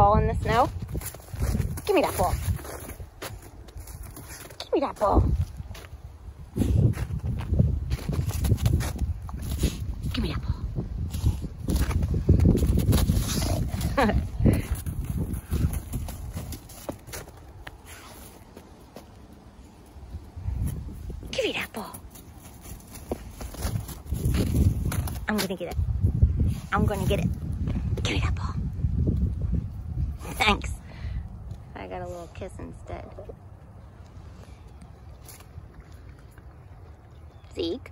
ball in the snow? Give me that ball. Give me that ball. Give me that ball. Give me that ball. I'm gonna get it. I'm gonna get it. Give me that ball. Thanks. I got a little kiss instead. Zeke.